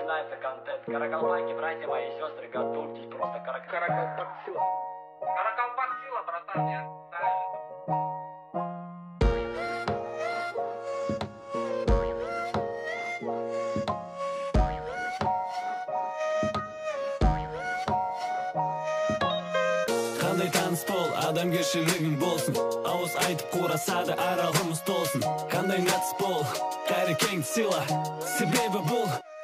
начинается контент. Каракалпаки, братья мои и сестры, готовьтесь просто. Карак... Каракалпак сила. Каракалпак сила, братан, я дальше. қандай таныс бол адамгершілігің болсын ауыз айтып қурасады аралығымыз толсын қандай нәтіс бол қайрекеңді сыйла себебі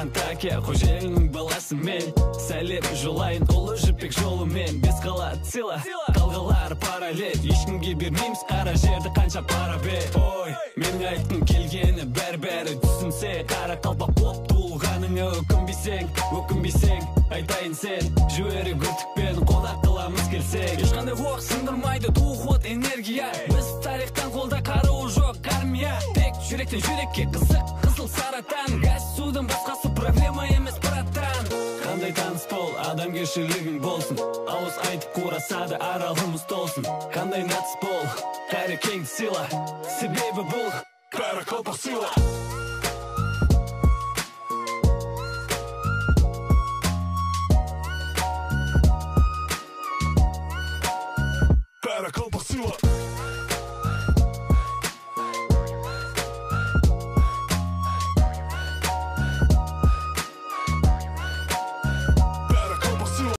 антакия қожайынның баласы мен. Сәлем жолайын ұлы жібек жолымен. Бес қала сыйла қалғалар параллель ешкімге бермейміз қара жерді қанша пара бер. Ой менің айтқым келгені бәрі бәрі түсінсе. Қара қалпақ болып туылғаныңа өкінбесең өкінбесең айтайын сен жіберек өртікпен қонақ қыламыз келсек. Ешқандай оқ сындырмайды духот энергия. Біз тарихтан қолда қаруы жоқ армия жүрек жүректен жүрекке қызық. Қызыл сары таң газ судың басқасы проблема емес братан. Қандай таныс бол адамгершілігің болсын. Ауыз айтып қурасады аралымыз толсын. Қандай нағыз бол тәрекең сыйла себебі бұл бәрі қалпақ сыйла бәрі қалпақ сыйла